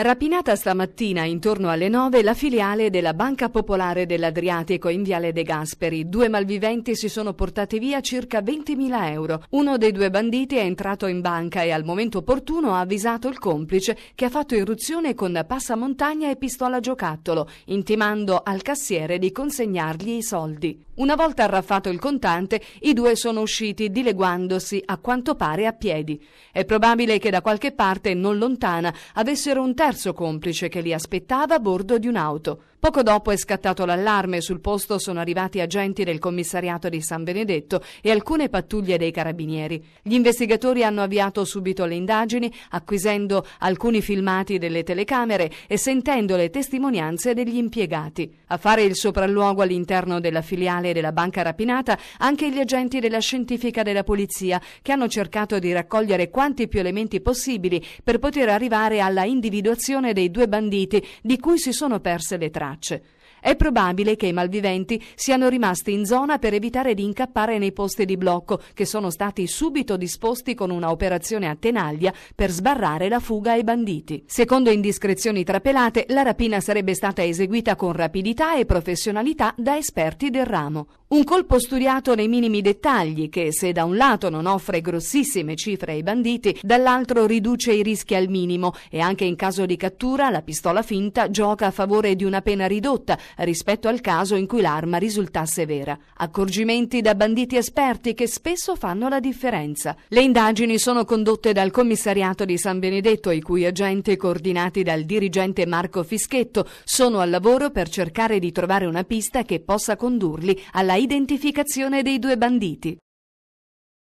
Rapinata stamattina intorno alle 9 la filiale della Banca Popolare dell'Adriatico in Viale De Gasperi. Due malviventi si sono portati via circa 20.000 euro. Uno dei due banditi è entrato in banca e al momento opportuno ha avvisato il complice che ha fatto irruzione con passamontagna e pistola giocattolo, intimando al cassiere di consegnargli i soldi. Una volta arraffato il contante, i due sono usciti dileguandosi a quanto pare a piedi. È probabile che da qualche parte non lontana avessero un terzo complice che li aspettava a bordo di un'auto. Poco dopo è scattato l'allarme, sul posto sono arrivati agenti del commissariato di San Benedetto e alcune pattuglie dei carabinieri. Gli investigatori hanno avviato subito le indagini, acquisendo alcuni filmati delle telecamere e sentendo le testimonianze degli impiegati. A fare il sopralluogo all'interno della filiale della banca rapinata anche gli agenti della scientifica della polizia, che hanno cercato di raccogliere quanti più elementi possibili per poter arrivare alla individuazione dei due banditi di cui si sono perse le tracce. È probabile che i malviventi siano rimasti in zona per evitare di incappare nei posti di blocco, che sono stati subito disposti con una operazione a tenaglia per sbarrare la fuga ai banditi. Secondo indiscrezioni trapelate, la rapina sarebbe stata eseguita con rapidità e professionalità da esperti del ramo. Un colpo studiato nei minimi dettagli che, se da un lato non offre grossissime cifre ai banditi, dall'altro riduce i rischi al minimo e anche in caso di cattura la pistola finta gioca a favore di una pena ridotta rispetto al caso in cui l'arma risultasse vera. Accorgimenti da banditi esperti che spesso fanno la differenza. Le indagini sono condotte dal commissariato di San Benedetto, i cui agenti, coordinati dal dirigente Marco Fischetto, sono al lavoro per cercare di trovare una pista che possa condurli alla identificazione dei due banditi.